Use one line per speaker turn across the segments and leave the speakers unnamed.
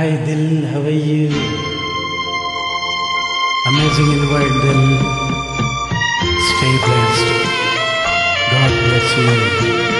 Hi Dil, how are you? Amazing invite Dil. Stay blessed. God bless you.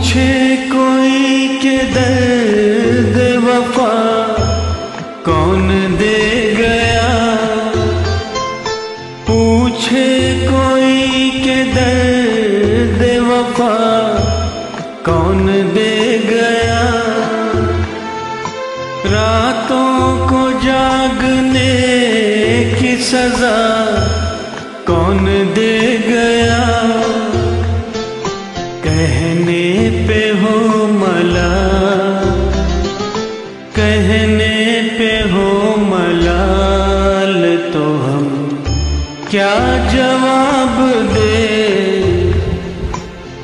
पूछे कोई के
दर्द वफा, कौन दे गया? पूछे कोई के दर्द वफा, कौन दे गया? रातों को जागने की सजा, कौन दे गया? पे हो मला, कहने पे हो मलाल तो हम क्या जवाब दे?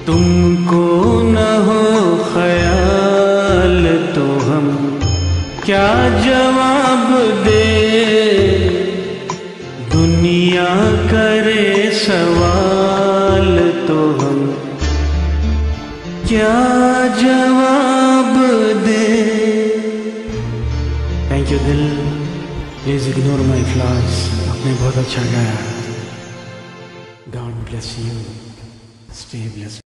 तुमको न हो ख्याल तो हम क्या जवाब दे? दुनिया करे सवाल तो हम क्या जवाब दे? थैंक यू दिल. प्लीज़ इग्नोर माई फ्लॉज आपने बहुत अच्छा गाया। God bless you stay bless